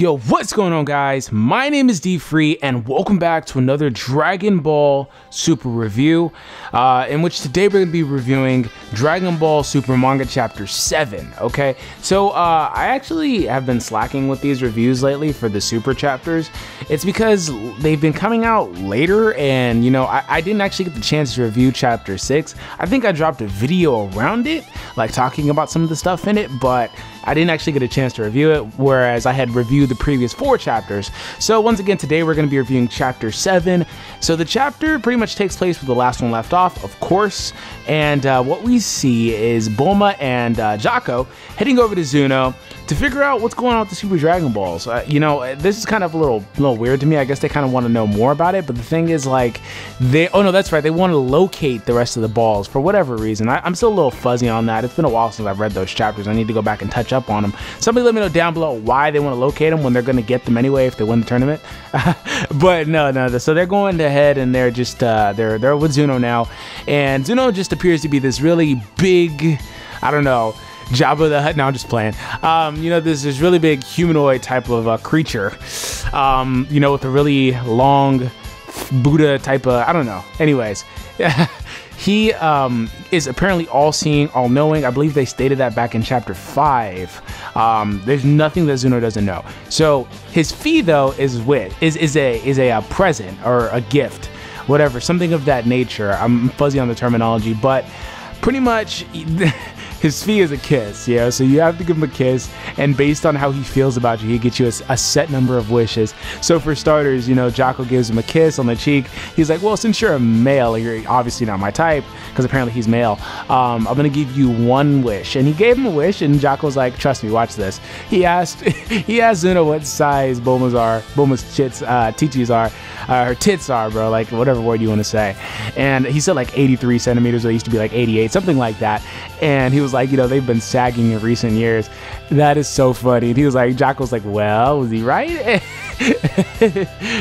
Yo, what's going on, guys? My name is D Free, and welcome back to another Dragon Ball Super review, uh, in which today we're going to be reviewing Dragon Ball Super Manga Chapter 7. Okay, so uh, I actually have been slacking with these reviews lately for the Super chapters. It's because they've been coming out later, and you know, I, I didn't actually get the chance to review Chapter 6. I think I dropped a video around it, like talking about some of the stuff in it, but I didn't actually get a chance to review it, whereas I had reviewed the previous four chapters. So once again, today we're going to be reviewing chapter seven. So the chapter pretty much takes place where the last one left off, of course. And uh, what we see is Bulma and uh, Jaco heading over to Zuno to figure out what's going on with the Super Dragon Balls. Uh, you know, this is kind of a little, little weird to me. I guess they kind of want to know more about it. But the thing is, like, they, oh no, that's right. They want to locate the rest of the balls for whatever reason. I, I'm still a little fuzzy on that. It's been a while since I've read those chapters. I need to go back and touch up on them. Somebody let me know down below why they want to locate them when they're going to get them anyway if they win the tournament. but no, no. So they're going ahead and they're just, uh, they're, they're with Zuno now. And Zuno just appears to be this really big, I don't know, Jabba the Hutt. No, I'm just playing. Um, you know, there's this really big humanoid type of uh, creature. Um, you know, with a really long Buddha type of. I don't know. Anyways. he um, is apparently all-seeing, all-knowing. I believe they stated that back in chapter five. Um, there's nothing that Zuno doesn't know. So his fee though is with is is a is a, a present or a gift, whatever, something of that nature. I'm fuzzy on the terminology, but pretty much his fee is a kiss, yeah. So you have to give him a kiss, and based on how he feels about you, he gets you a, a, set number of wishes. So for starters, you know, Jaco gives him a kiss on the cheek. He's like, "Well, since you're a male, you're obviously not my type, because apparently he's male. Um, I'm gonna give you one wish." And he gave him a wish, and Jaco's like, "Trust me, watch this." He asked, he asked Zuno what size Bulma's are, Bulma's chits, uh, Tichis are, uh, her tits are, bro, like whatever word you want to say. And he said like 83 centimeters. It used to be like 88, something like that. And he was was like, you know, they've been sagging in recent years. That is so funny. And he was like, Jack was like, well, was he right?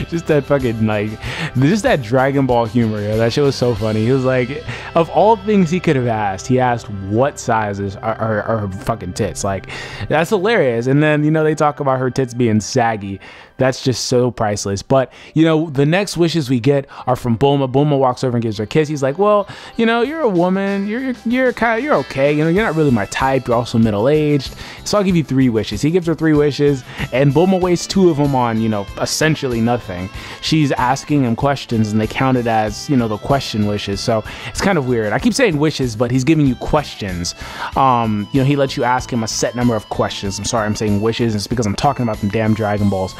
just that fucking like, just that Dragon Ball humor. Yeah, that shit was so funny. He was like, of all things he could have asked, he asked what sizes are, are, are fucking tits. Like, that's hilarious. And then you know they talk about her tits being saggy. That's just so priceless. But you know the next wishes we get are from Bulma. Bulma walks over and gives her a kiss. He's like, well, you know, you're a woman. You're you're kind of you're okay. You know, you're not really my type. You're also middle aged. So I'll give you three wishes. He gives her three wishes, and Bulma wastes two of them on you know essentially nothing. She's asking him questions, and they count it as you know the question wishes. So it's kind of weird. I keep saying wishes, but he's giving you questions. Um, you know, he lets you ask him a set number of questions. I'm sorry, I'm saying wishes. It's because I'm talking about them damn Dragon Balls.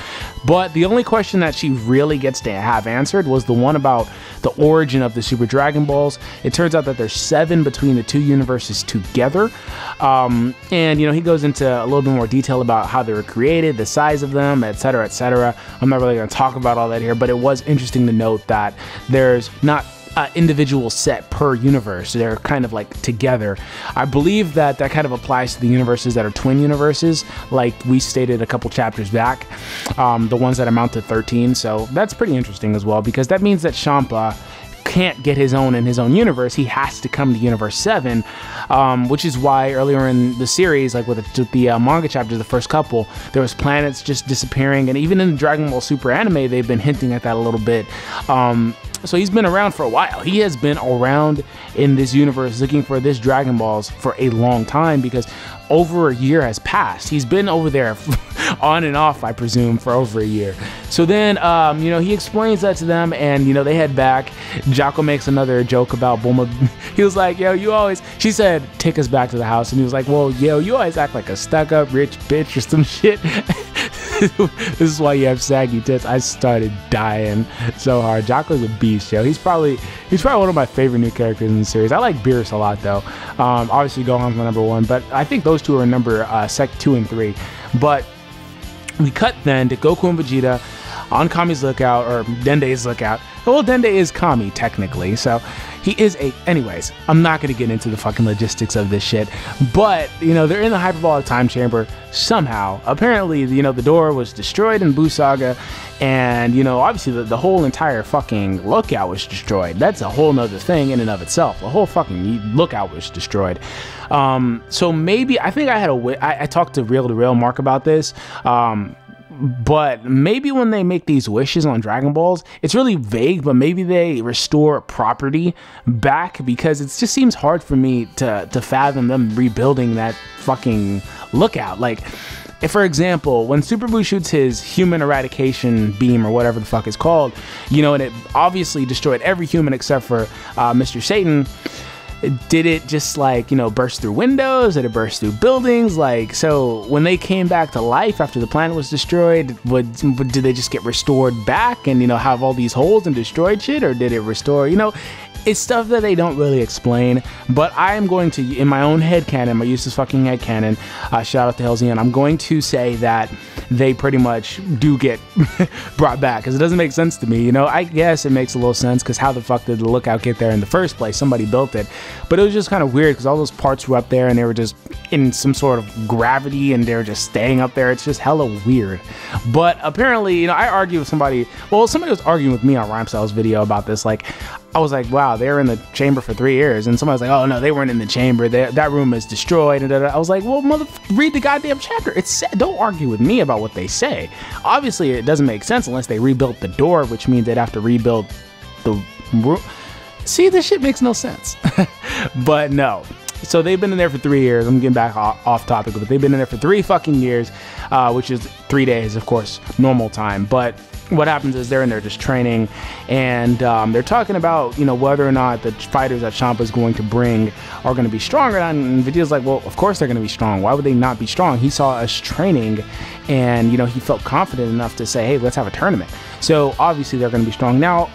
But the only question that she really gets to have answered was the one about the origin of the Super Dragon Balls. It turns out that there's seven between the two universes together. Um, and, you know, he goes into a little bit more detail about how they were created, the size of them, etc., etc. I'm not really going to talk about all that here, but it was interesting to note that there's not uh, individual set per universe. They're kind of like together. I believe that that kind of applies to the universes that are twin universes, like we stated a couple chapters back, um, the ones that amount to 13. So that's pretty interesting as well because that means that Champa can't get his own in his own universe. He has to come to Universe 7, um, which is why earlier in the series, like with the, with the uh, manga chapters, the first couple, there was planets just disappearing. And even in the Dragon Ball Super anime, they've been hinting at that a little bit. Um, so he's been around for a while. He has been around in this universe looking for this Dragon Balls for a long time because over a year has passed. He's been over there on and off, I presume, for over a year. So then, um, you know, he explains that to them, and you know, they head back. Jaco makes another joke about Bulma. He was like, "Yo, you always," she said, "Take us back to the house," and he was like, "Well, yo, you always act like a stuck-up rich bitch or some shit." this is why you have saggy tits. I started dying so hard. Jaco's a beast, yo. He's probably he's probably one of my favorite new characters in the series. I like Beerus a lot though. Um, obviously Gohan's my number one, but I think those two are number uh, sec two and three. But we cut then to Goku and Vegeta on Kami's lookout or Dende's lookout. Well, Dende is Kami technically, so he is a. Anyways, I'm not gonna get into the fucking logistics of this shit, but you know they're in the hyperbolic time chamber somehow. Apparently, you know the door was destroyed in Buu Saga, and you know obviously the, the whole entire fucking lookout was destroyed. That's a whole nother thing in and of itself. The whole fucking lookout was destroyed. Um, so maybe I think I had a. I, I talked to Real to Real Mark about this. Um, but maybe when they make these wishes on Dragon Balls, it's really vague, but maybe they restore property back because it just seems hard for me to to fathom them rebuilding that fucking lookout. Like if, for example, when Super Buu shoots his human eradication beam or whatever the fuck it's called, you know, and it obviously destroyed every human except for uh, Mr. Satan did it just like you know burst through windows? Did it burst through buildings? Like so when they came back to life after the planet was destroyed would, did they just get restored back and you know have all these holes and destroyed shit? Or did it restore you know it's stuff that they don't really explain, but I am going to, in my own head canon, my useless fucking head canon, uh, shout out to Halcyon, I'm going to say that they pretty much do get brought back because it doesn't make sense to me. You know, I guess it makes a little sense because how the fuck did the lookout get there in the first place? Somebody built it, but it was just kind of weird because all those parts were up there and they were just in some sort of gravity and they're just staying up there. It's just hella weird. But apparently, you know, I argue with somebody. Well, somebody was arguing with me on Rhymestyle's video about this. Like, I was like, wow, they were in the chamber for three years. And somebody was like, oh, no, they weren't in the chamber. They, that room is destroyed. And I was like, well, mother, read the goddamn chapter. It's Don't argue with me about what they say. Obviously, it doesn't make sense unless they rebuilt the door, which means they'd have to rebuild the room. See, this shit makes no sense. but no. So they've been in there for three years. I'm getting back off topic, but they've been in there for three fucking years, uh, which is three days, of course, normal time. But what happens is they're in there just training and um, they're talking about you know whether or not the fighters that Champa is going to bring are going to be stronger. And Vegeta's like well of course they're going to be strong. Why would they not be strong? He saw us training and you know he felt confident enough to say hey let's have a tournament. So obviously they're going to be strong. Now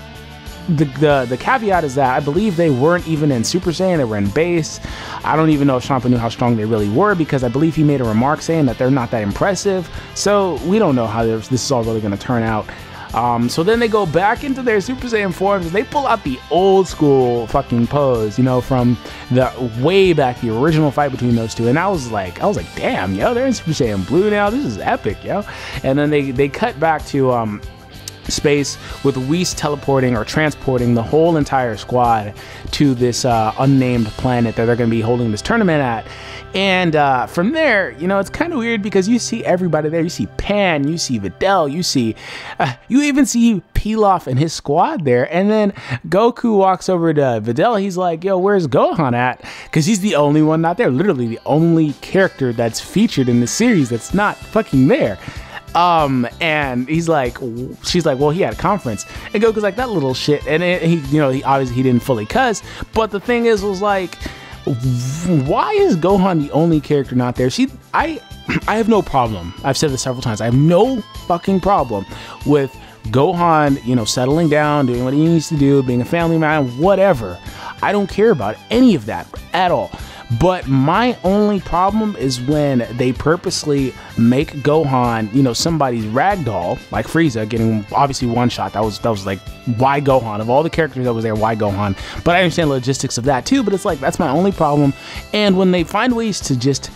the, the the caveat is that I believe they weren't even in Super Saiyan; they were in base. I don't even know if Champa knew how strong they really were because I believe he made a remark saying that they're not that impressive. So we don't know how this, is all really going to turn out. Um, so then they go back into their Super Saiyan forms and they pull out the old school fucking pose, you know, from the way back, the original fight between those two. And I was like, I was like, damn, yo, they're in Super Saiyan Blue now. This is epic, yo. And then they they cut back to um, space with Whis teleporting or transporting the whole entire squad to this uh, unnamed planet that they're going to be holding this tournament at. And uh, from there, you know, it's kind of weird because you see everybody there. You see Pan, you see Videl, you see, uh, you even see Pilaf and his squad there. And then Goku walks over to Videl. He's like, yo, where's Gohan at? Because he's the only one not there. Literally the only character that's featured in the series that's not fucking there. Um, and he's like, she's like, well, he had a conference, and Goku's like, that little shit, and it, he, you know, he obviously he didn't fully cuss, but the thing is, was like, why is Gohan the only character not there? She, I, I have no problem. I've said this several times. I have no fucking problem with Gohan, you know, settling down, doing what he needs to do, being a family man, whatever. I don't care about any of that at all. But my only problem is when they purposely make Gohan, you know, somebody's ragdoll, like Frieza, getting obviously one shot. That was that was like why Gohan of all the characters that was there, why Gohan? But I understand the logistics of that too. But it's like that's my only problem. And when they find ways to just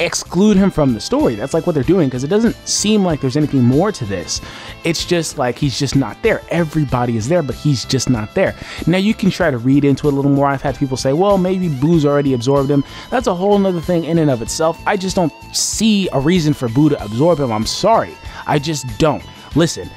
exclude him from the story. That's like what they're doing because it doesn't seem like there's anything more to this. It's just like he's just not there. Everybody is there, but he's just not there. Now you can try to read into it a little more. I've had people say, well, maybe Boo's already absorbed him. That's a whole nother thing in and of itself. I just don't see a reason for Boo to absorb him. I'm sorry. I just don't. Listen.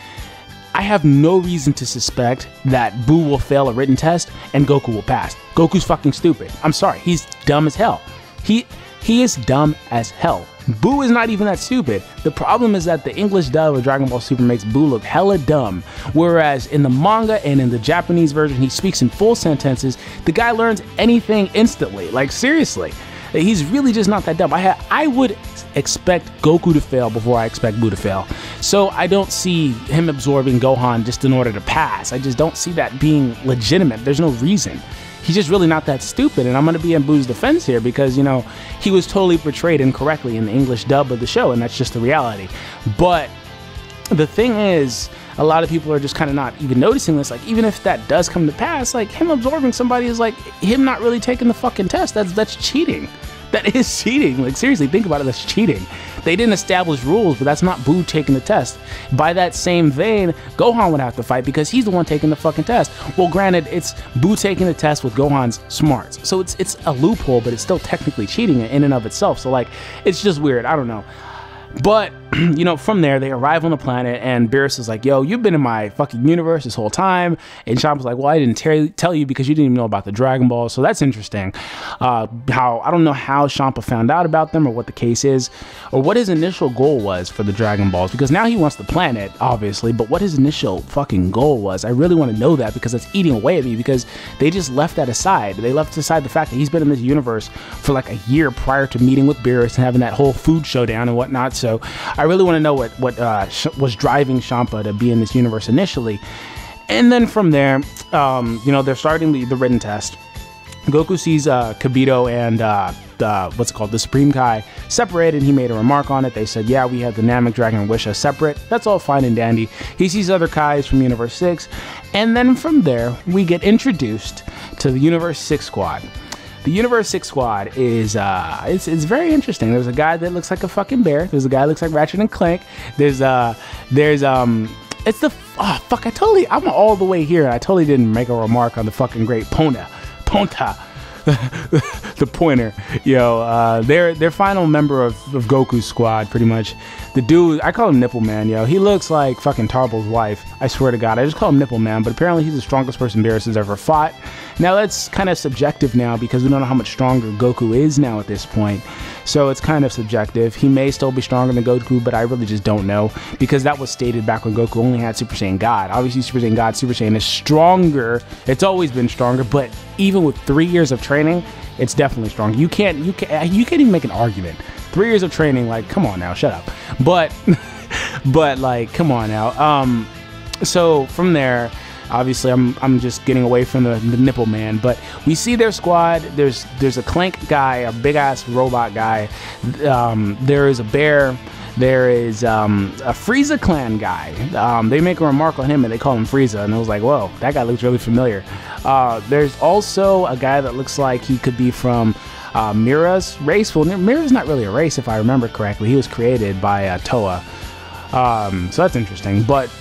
I have no reason to suspect that Boo will fail a written test and Goku will pass. Goku's fucking stupid. I'm sorry. He's dumb as hell. He he is dumb as hell. Boo is not even that stupid. The problem is that the English dub of Dragon Ball Super makes Boo look hella dumb, whereas in the manga and in the Japanese version, he speaks in full sentences. The guy learns anything instantly. Like seriously, he's really just not that dumb. I I would expect Goku to fail before I expect Boo to fail. So I don't see him absorbing Gohan just in order to pass. I just don't see that being legitimate. There's no reason he's just really not that stupid. And I'm going to be in Boo's defense here because, you know, he was totally portrayed incorrectly in the English dub of the show, and that's just the reality. But the thing is, a lot of people are just kind of not even noticing this. Like, even if that does come to pass, like him absorbing somebody is like him not really taking the fucking test. That's that's cheating. That is cheating. Like seriously, think about it. That's cheating. They didn't establish rules, but that's not Buu taking the test. By that same vein, Gohan would have to fight because he's the one taking the fucking test. Well, granted, it's Buu taking the test with Gohan's smarts. So it's it's a loophole, but it's still technically cheating in and of itself. So like it's just weird. I don't know. But you know, from there, they arrive on the planet, and Beerus is like, yo, you've been in my fucking universe this whole time. And Champa's like, well, I didn't tell tell you because you didn't even know about the Dragon Ball. So that's interesting. Uh, how, I don't know how Champa found out about them or what the case is, or what his initial goal was for the Dragon Balls, because now he wants the planet, obviously, but what his initial fucking goal was, I really want to know that because it's eating away at me because they just left that aside. They left aside the fact that he's been in this universe for like a year prior to meeting with Beerus and having that whole food showdown and whatnot. So I really want to know what what uh, was driving Champa to be in this universe initially, and then from there, um, you know, they're starting the, the written test. Goku sees uh, Kibito and uh, the, what's called, the Supreme Kai separated. And he made a remark on it. They said, yeah, we have the Namek Dragon and Whis separate. That's all fine and dandy. He sees other Kais from Universe 6. And then from there, we get introduced to the Universe 6 squad. The Universe 6 squad is uh it's, it's very interesting. There's a guy that looks like a fucking bear. There's a guy that looks like Ratchet and Clank. There's uh there's um it's the oh fuck I totally I'm all the way here. I totally didn't make a remark on the fucking great Pona. Ponta. the pointer, yo, uh, their their final member of, of Goku's squad, pretty much. The dude, I call him Nipple Man, yo. He looks like fucking Tarbell's wife. I swear to God, I just call him Nipple Man. But apparently, he's the strongest person Beerus has ever fought. Now that's kind of subjective now because we don't know how much stronger Goku is now at this point. So it's kind of subjective. He may still be stronger than Goku, but I really just don't know because that was stated back when Goku only had Super Saiyan God. Obviously, Super Saiyan God, Super Saiyan is stronger. It's always been stronger, but even with three years of training, it's definitely strong. You can't you can't you can't even make an argument. Three years of training, like come on now, shut up. But but like come on now. Um, so from there Obviously, I'm I'm just getting away from the, the nipple man, but we see their squad. There's there's a clank guy, a big ass robot guy. Um, there is a bear. There is um, a Frieza clan guy. Um, they make a remark on him and they call him Frieza, and I was like, whoa, that guy looks really familiar. Uh, there's also a guy that looks like he could be from uh, Mira's race. Well, Mira's not really a race, if I remember correctly. He was created by uh, Towa. Um, so that's interesting. But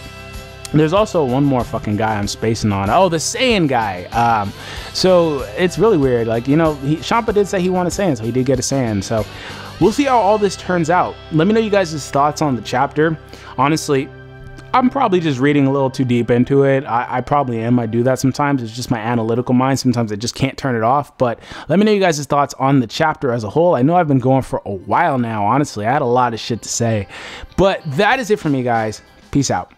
there's also one more fucking guy I'm spacing on. Oh, the Saiyan guy. Um, so it's really weird. Like, you know, he, Champa did say he wanted Saiyan, so he did get a Saiyan. So we'll see how all this turns out. Let me know you guys' thoughts on the chapter. Honestly, I'm probably just reading a little too deep into it. I, I, probably am. I do that sometimes. It's just my analytical mind. Sometimes I just can't turn it off. But let me know you guys' thoughts on the chapter as a whole. I know I've been going for a while now, honestly. I had a lot of shit to say. But that is it for me, guys. Peace out.